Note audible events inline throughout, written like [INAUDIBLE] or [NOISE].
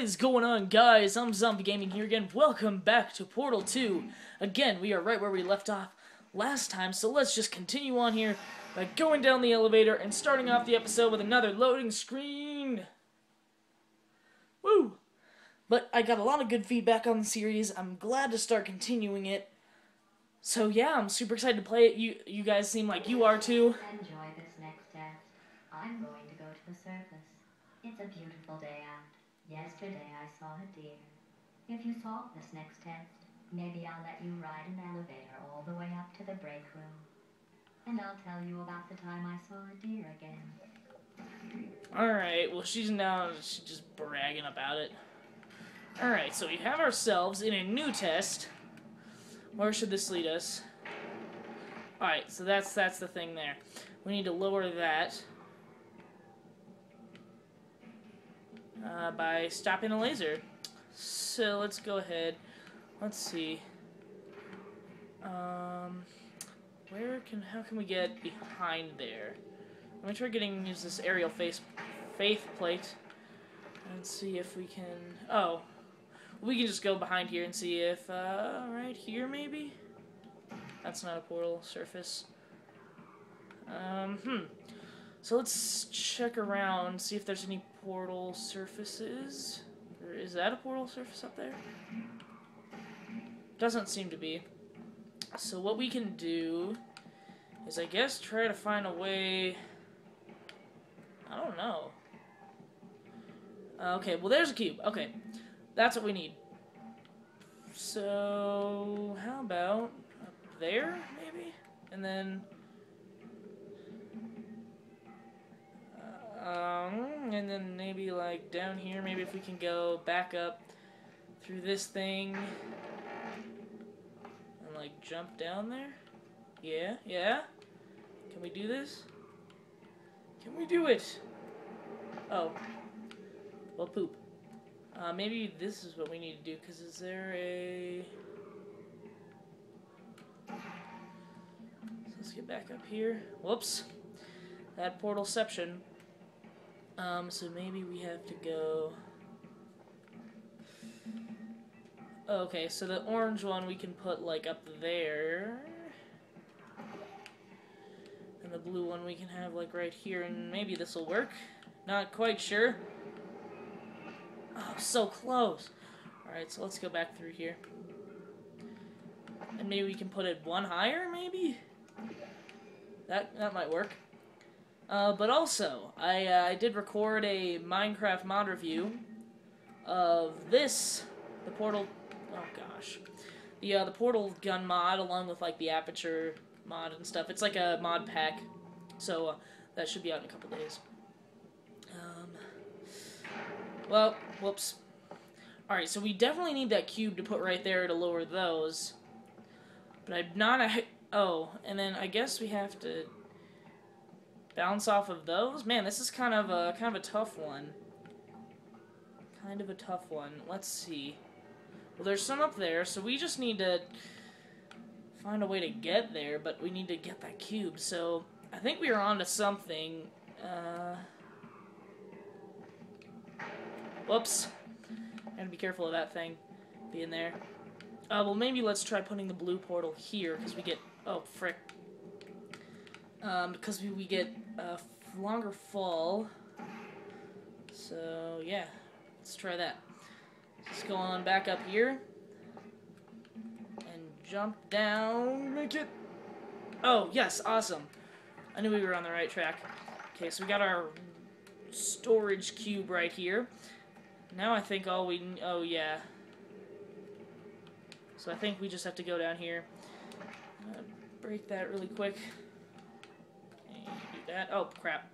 What is going on, guys? I'm Zombi Gaming here again. Welcome back to Portal 2. Again, we are right where we left off last time, so let's just continue on here by going down the elevator and starting off the episode with another loading screen. Woo! But I got a lot of good feedback on the series. I'm glad to start continuing it. So yeah, I'm super excited to play it. You you guys seem like you are too. Enjoy this next test. I'm going to go to the surface. It's a beautiful day out. Yesterday I saw a deer. If you solve this next test, maybe I'll let you ride an elevator all the way up to the break room. And I'll tell you about the time I saw a deer again. Alright, well she's now she's just bragging about it. Alright, so we have ourselves in a new test. Where should this lead us? Alright, so that's that's the thing there. We need to lower that. Uh, by stopping the laser. So let's go ahead. Let's see. Um, where can how can we get behind there? Let me try getting use this aerial face faith plate and see if we can. Oh, we can just go behind here and see if uh, right here maybe. That's not a portal surface. Um, hmm. So let's check around, see if there's any portal surfaces. Or is that a portal surface up there? Doesn't seem to be. So what we can do is, I guess, try to find a way. I don't know. Uh, okay, well, there's a cube. Okay, that's what we need. So, how about up there, maybe? And then. Um, and then maybe like down here, maybe if we can go back up through this thing and like jump down there. Yeah, yeah. Can we do this? Can we do it? Oh. Well, poop. Uh, maybe this is what we need to do, because is there a... So let's get back up here. Whoops. That portalception. Um, so maybe we have to go... Okay, so the orange one we can put, like, up there. And the blue one we can have, like, right here, and maybe this will work. Not quite sure. Oh, so close. Alright, so let's go back through here. And maybe we can put it one higher, maybe? That, that might work. Uh, but also, I, uh, I did record a Minecraft mod review of this, the Portal, oh gosh, the, uh, the Portal gun mod along with, like, the Aperture mod and stuff. It's like a mod pack, so uh, that should be out in a couple days. Um, well, whoops. Alright, so we definitely need that cube to put right there to lower those. But I'm not a... Oh, and then I guess we have to bounce off of those? Man, this is kind of a kind of a tough one. Kind of a tough one. Let's see. Well, there's some up there, so we just need to find a way to get there, but we need to get that cube. So I think we are onto something. Uh, whoops. Gotta be careful of that thing being there. Uh, well, maybe let's try putting the blue portal here, because we get... Oh, frick um, because we, we get a longer fall. So, yeah, let's try that. Let's go on back up here. And jump down, make it... Oh, yes, awesome. I knew we were on the right track. Okay, so we got our storage cube right here. Now I think all we... Oh, yeah. So I think we just have to go down here. Uh, break that really quick that. Oh, crap.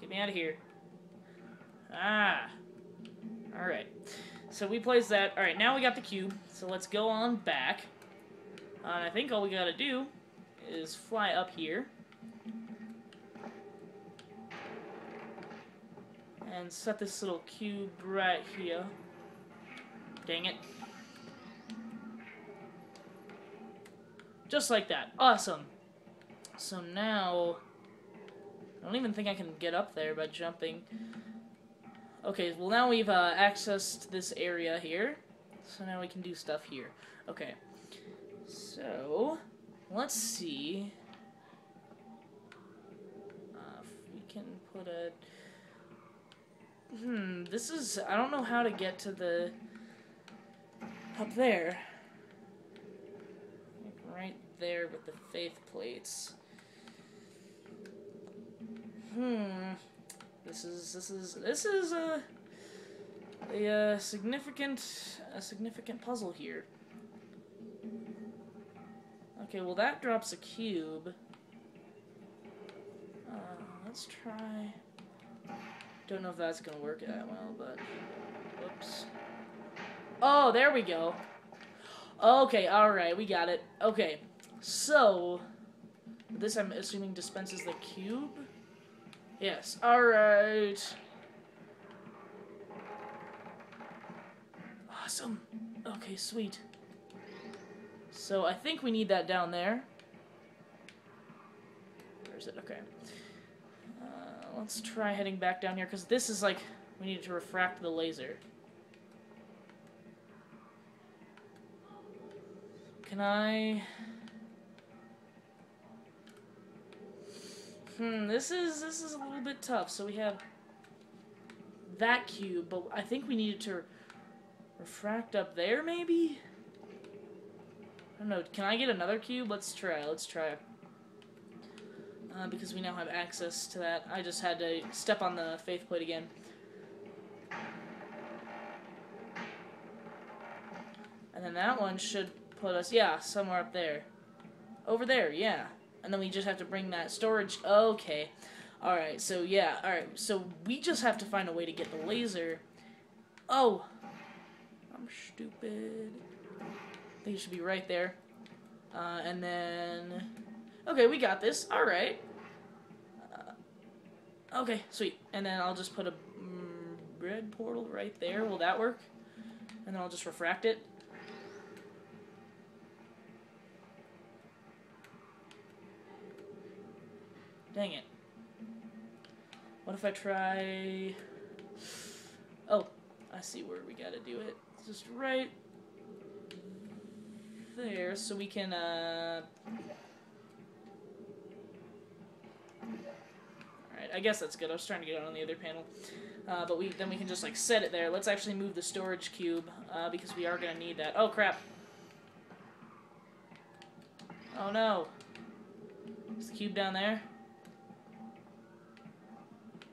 Get me out of here. Ah. Alright. So we placed that. Alright, now we got the cube. So let's go on back. Uh, and I think all we gotta do is fly up here. And set this little cube right here. Dang it. Just like that. Awesome. So now, I don't even think I can get up there by jumping. Okay, well now we've uh, accessed this area here, so now we can do stuff here. Okay, so let's see uh, we can put a. Hmm, this is I don't know how to get to the up there. Like right there with the faith plates. Hmm. This is this is this is a a, uh significant a significant puzzle here. Okay, well that drops a cube. Uh, let's try. Don't know if that's gonna work that well, but whoops. Oh, there we go. Okay, all right, we got it. Okay, so this I'm assuming dispenses the cube. Yes. All right. Awesome. Okay, sweet. So I think we need that down there. Where is it? Okay. Uh, let's try heading back down here because this is like we need to refract the laser. Can I? Hmm, this is this is a little bit tough. So we have that cube, but I think we needed to refract up there, maybe? I don't know. Can I get another cube? Let's try. Let's try. Uh, because we now have access to that. I just had to step on the faith plate again. And then that one should put us, yeah, somewhere up there. Over there, yeah. And then we just have to bring that storage. Okay. Alright, so yeah, alright. So we just have to find a way to get the laser. Oh. I'm stupid. I think it should be right there. Uh, and then... Okay, we got this. Alright. Uh, okay, sweet. And then I'll just put a mm, red portal right there. Will that work? And then I'll just refract it. Dang it. What if I try... Oh, I see where we gotta do it. Just right there, so we can, uh... Alright, I guess that's good. I was trying to get it on the other panel. Uh, but we then we can just, like, set it there. Let's actually move the storage cube, uh, because we are gonna need that. Oh, crap. Oh, no. Is the cube down there?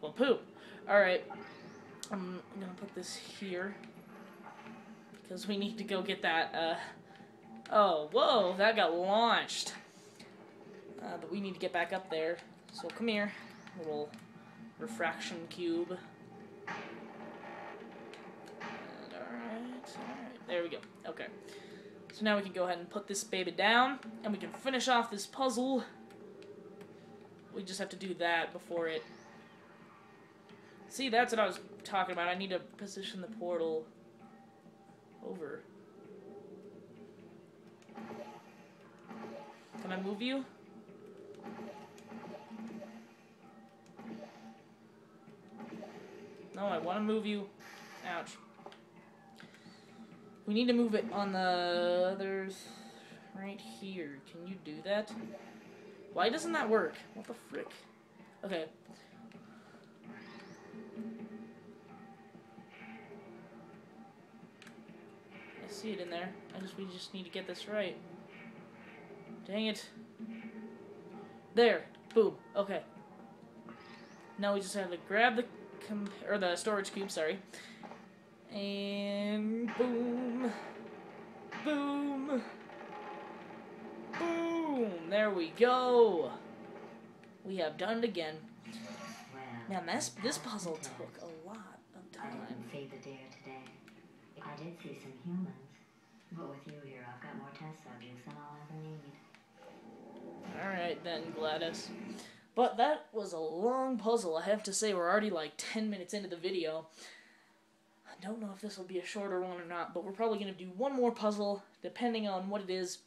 Well, poop. Alright. I'm gonna put this here. Because we need to go get that, uh... Oh, whoa, that got launched. Uh, but we need to get back up there. So come here, little refraction cube. alright, alright, there we go. Okay. So now we can go ahead and put this baby down, and we can finish off this puzzle. We just have to do that before it See, that's what I was talking about. I need to position the portal over. Can I move you? No, I want to move you. Ouch. We need to move it on the others right here. Can you do that? Why doesn't that work? What the frick? Okay, see it in there. I just we just need to get this right. Dang it. There. Boom. Okay. Now we just have to grab the or the storage cube, sorry. And boom. Boom. Boom. There we go. We have done it again. Now this this puzzle took a lot of time. I didn't see the deer today. I did see some humans. But with you here, I've got more test subjects than I'll ever need. Alright then, GLaDOS. But that was a long puzzle. I have to say, we're already like 10 minutes into the video. I don't know if this will be a shorter one or not, but we're probably going to do one more puzzle, depending on what it is.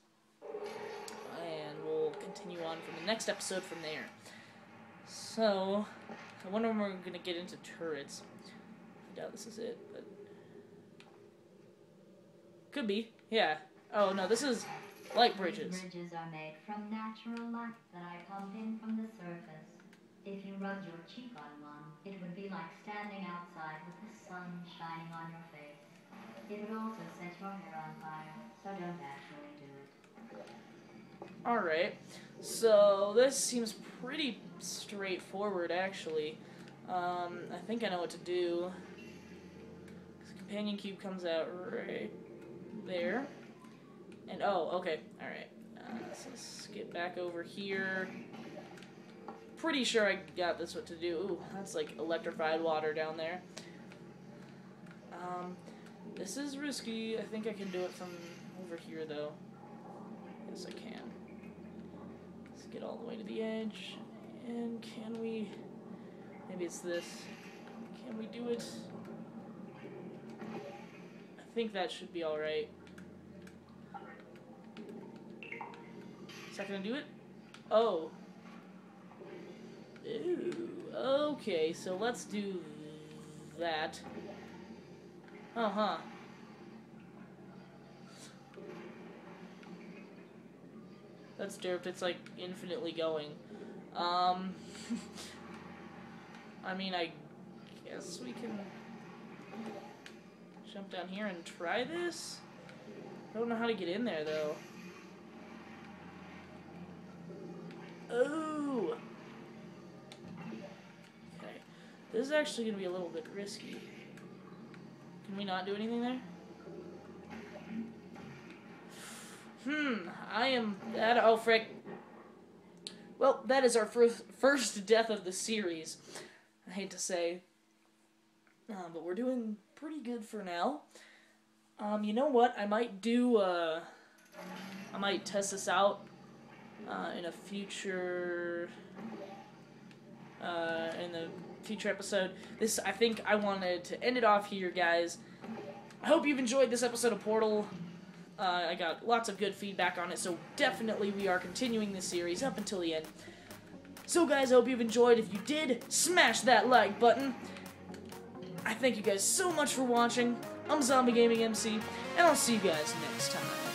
And we'll continue on from the next episode from there. So, I wonder when we're going to get into turrets. I doubt this is it, but could be. Yeah. Oh no, this is light bridges. Bridges are made from natural light that I pump in from the surface. If you rubbed your cheek on one, it would be like standing outside with the sun shining on your face. It would also set your hair on fire, so don't actually do it. Alright, so this seems pretty straightforward actually. Um, I think I know what to do. The companion cube comes out right there. And oh, okay, alright. Uh, so let's get back over here. Pretty sure I got this what to do. Ooh, that's like electrified water down there. Um, this is risky. I think I can do it from over here though. Yes, I can. Let's get all the way to the edge. And can we... Maybe it's this. Can we do it? I think that should be alright. That gonna do it? Oh. Ooh. Okay, so let's do that. Uh huh. That's derped. It's like infinitely going. Um. [LAUGHS] I mean, I guess we can jump down here and try this. I don't know how to get in there though. Oh. Okay. This is actually going to be a little bit risky. Can we not do anything there? Hmm, I am that. Oh, frick. Well, that is our first first death of the series. I hate to say, uh, but we're doing pretty good for now. Um, you know what? I might do. Uh, I might test this out uh, in a future. Uh, in the future episode. This, I think, I wanted to end it off here, guys. I hope you've enjoyed this episode of Portal. Uh, I got lots of good feedback on it, so definitely we are continuing this series up until the end. So, guys, I hope you've enjoyed. If you did, smash that like button. I thank you guys so much for watching. I'm Zombi Gaming MC, and I'll see you guys next time.